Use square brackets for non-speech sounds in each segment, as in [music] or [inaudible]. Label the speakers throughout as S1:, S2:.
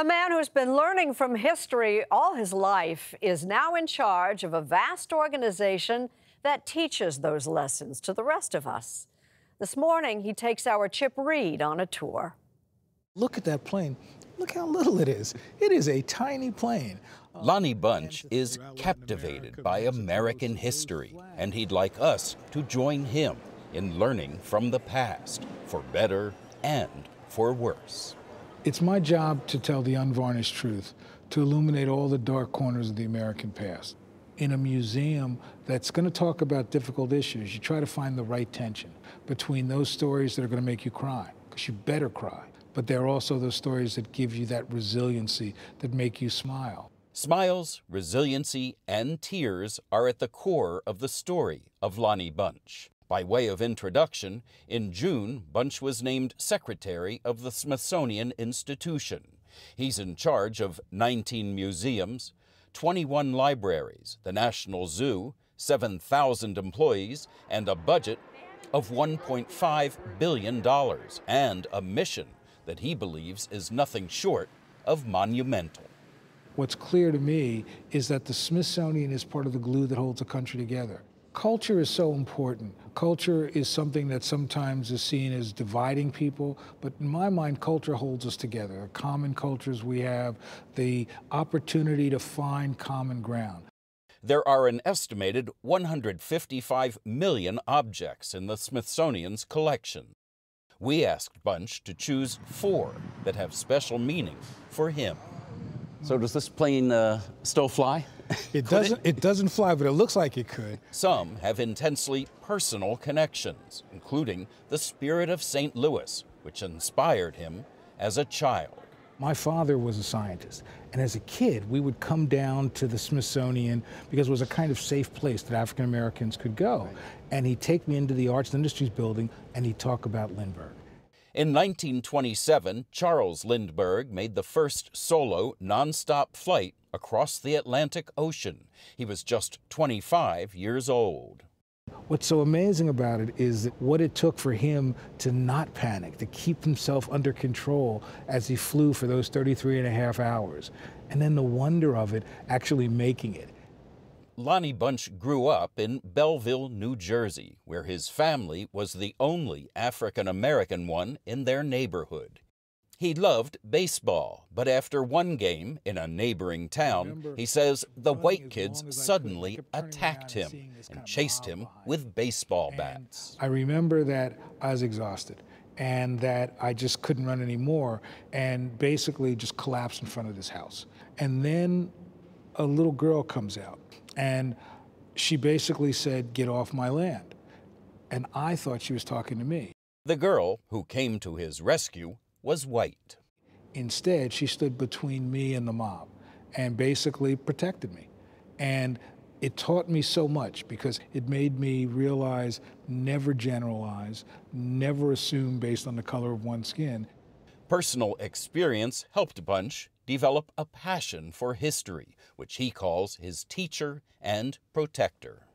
S1: A man who's been learning from history all his life is now in charge of a vast organization that teaches those lessons to the rest of us. This morning, he takes our Chip Reid on a tour.
S2: Look at that plane. Look how little it is. It is a tiny plane.
S3: Lonnie Bunch is captivated by American history, and he'd like us to join him in learning from the past, for better and for worse.
S2: It's my job to tell the unvarnished truth, to illuminate all the dark corners of the American past. In a museum that's going to talk about difficult issues, you try to find the right tension between those stories that are going to make you cry, because you better cry, but there are also those stories that give you that resiliency that make you smile.
S3: Smiles, resiliency, and tears are at the core of the story of Lonnie Bunch. By way of introduction, in June, Bunch was named Secretary of the Smithsonian Institution. He's in charge of 19 museums, 21 libraries, the National Zoo, 7,000 employees, and a budget of $1.5 billion, and a mission that he believes is nothing short of monumental.
S2: What's clear to me is that the Smithsonian is part of the glue that holds a country together. Culture is so important. Culture is something that sometimes is seen as dividing people, but in my mind, culture holds us together. The common cultures we have, the opportunity to find common ground.
S3: There are an estimated 155 million objects in the Smithsonian's collection. We asked Bunch to choose four that have special meaning for him. So does this plane uh, still fly? [laughs]
S2: It doesn't. It? it? doesn't fly, but it looks like it could.
S3: Some have intensely personal connections, including the spirit of St. Louis, which inspired him as a child.
S2: My father was a scientist, and as a kid, we would come down to the Smithsonian because it was a kind of safe place that African Americans could go. Right. And he'd take me into the Arts and Industries building, and he'd talk about Lindbergh.
S3: In 1927, Charles Lindbergh made the first solo nonstop flight across the Atlantic Ocean. He was just 25 years old.
S2: What's so amazing about it is what it took for him to not panic, to keep himself under control as he flew for those 33 and a half hours, and then the wonder of it actually making it.
S3: Lonnie Bunch grew up in Belleville, New Jersey, where his family was the only African American one in their neighborhood. He loved baseball, but after one game in a neighboring town, he says the white kids suddenly attacked him and chased him with baseball bats.
S2: I remember that I was exhausted and that I just couldn't run anymore and basically just collapsed in front of this house. And then a little girl comes out and she basically said, Get off my land. And I thought she was talking to me.
S3: The girl who came to his rescue was white.
S2: Instead, she stood between me and the mob and basically protected me. And it taught me so much because it made me realize never generalize, never assume based on the color of one's skin.
S3: Personal experience helped a Bunch develop a passion for history, which he calls his teacher and protector.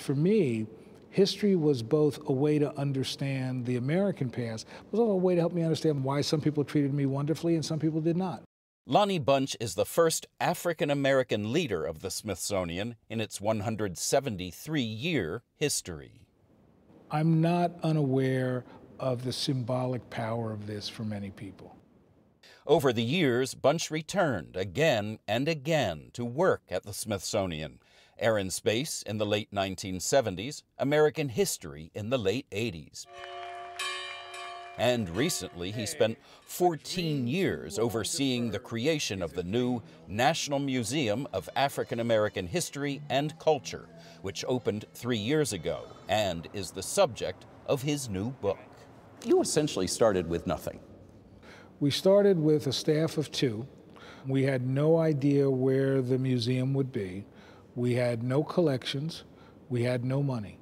S2: For me, history was both a way to understand the American past, but also a way to help me understand why some people treated me wonderfully and some people did not.
S3: Lonnie Bunch is the first African American leader of the Smithsonian in its 173 year history.
S2: I'm not unaware of the symbolic power of this for many people.
S3: Over the years, Bunch returned again and again to work at the Smithsonian. Air and Space in the late 1970s, American History in the late 80s. And recently, he spent 14 years overseeing the creation of the new National Museum of African American History and Culture, which opened three years ago and is the subject of his new book. You essentially started with nothing.
S2: We started with a staff of two. We had no idea where the museum would be. We had no collections. We had no money.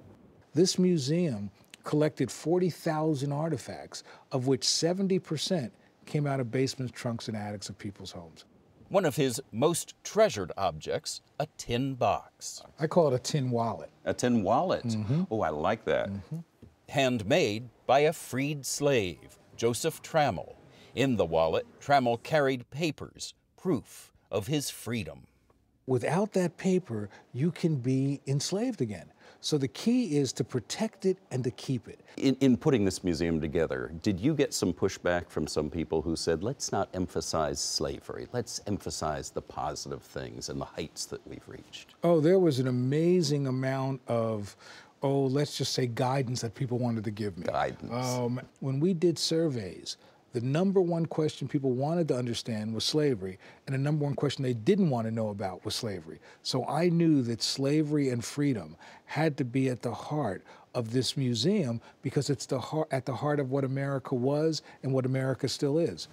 S2: This museum collected 40,000 artifacts, of which 70% came out of basements, trunks, and attics of people's homes.
S3: One of his most treasured objects, a tin box.
S2: I call it a tin wallet.
S3: A tin wallet? Mm -hmm. Oh, I like that. Mm -hmm. Handmade by a freed slave, Joseph Trammell, In the wallet, Trammell carried papers, proof of his freedom.
S2: Without that paper, you can be enslaved again. So the key is to protect it and to keep it.
S4: In, in, putting this museum together, did you get some pushback from some people who said, let's not emphasize slavery, let's emphasize the positive things and the heights that we've reached?
S2: Oh, there was an amazing amount of, oh, let's just say guidance that people wanted to give me.
S4: Guidance.
S2: Um, when we did surveys, the number one question people wanted to understand was slavery, and the number one question they didn't want to know about was slavery. So I knew that slavery and freedom had to be at the heart of this museum because it's the heart, at the heart of what America was and what America still is.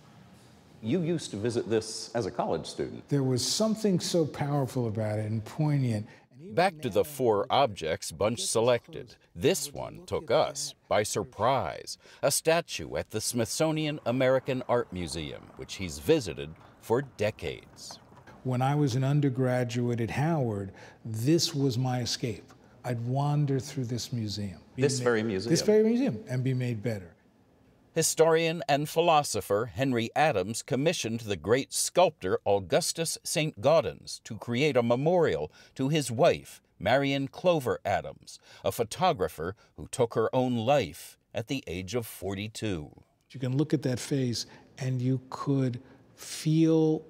S4: You used to visit this as a college student.
S2: There was something so powerful about it and poignant.
S3: Back to the four objects Bunch selected. This one took us by surprise. A statue at the Smithsonian American Art Museum, which he's visited for decades.
S2: When I was an undergraduate at Howard, this was my escape. I'd wander through this museum.
S4: This made, very museum?
S2: This very museum, and be made better.
S3: Historian and philosopher Henry Adams commissioned the great sculptor Augustus St. Gaudens to create a memorial to his wife, Marian Clover Adams, a photographer who took her own life at the age of 42.
S2: You can look at that face and you could feel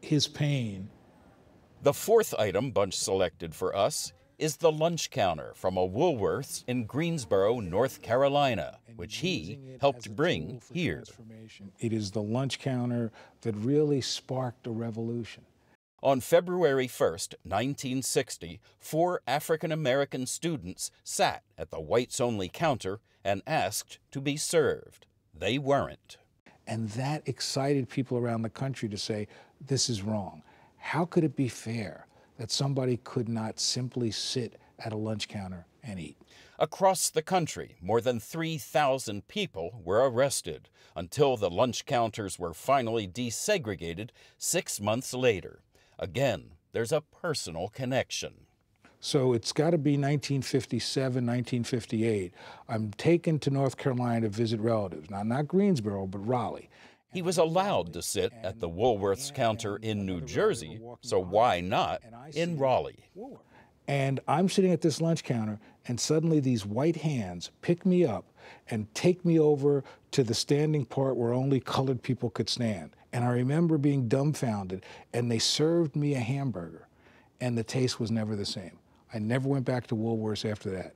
S2: his pain.
S3: The fourth item Bunch selected for us is the lunch counter from a Woolworths in Greensboro, North Carolina, which he helped bring here.
S2: It is the lunch counter that really sparked a revolution.
S3: On February 1st, 1960, four African American students sat at the whites only counter and asked to be served. They weren't.
S2: And that excited people around the country to say, this is wrong. How could it be fair? That somebody could not simply sit at a lunch counter and eat.
S3: Across the country, more than 3,000 people were arrested until the lunch counters were finally desegregated six months later. Again, there's a personal connection.
S2: So it's got to be 1957, 1958. I'm taken to North Carolina to visit relatives. Now, not Greensboro, but Raleigh.
S3: He was allowed to sit at the Woolworths counter in New Jersey, so why not in Raleigh?
S2: And I'm sitting at this lunch counter, and suddenly these white hands pick me up and take me over to the standing part where only colored people could stand. And I remember being dumbfounded, and they served me a hamburger, and the taste was never the same. I never went back to Woolworths after that.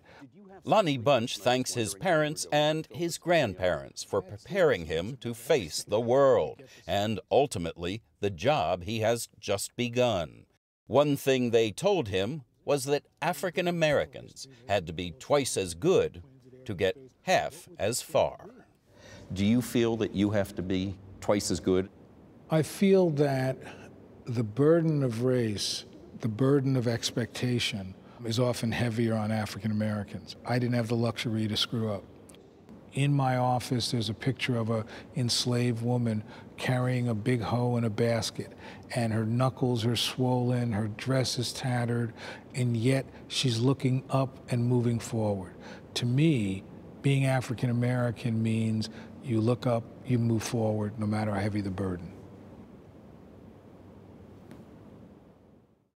S3: Lonnie Bunch thanks his parents and his grandparents for preparing him to face the world and ultimately the job he has just begun. One thing they told him was that African Americans had to be twice as good to get half as far.
S4: Do you feel that you have to be twice as good?
S2: I feel that the burden of race, the burden of expectation, is often heavier on African Americans. I didn't have the luxury to screw up. In my office, there's a picture of a enslaved woman carrying a big hoe in a basket, and her knuckles are swollen, her dress is tattered, and yet she's looking up and moving forward. To me, being African American means you look up, you move forward, no matter how heavy the burden.